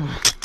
Mm.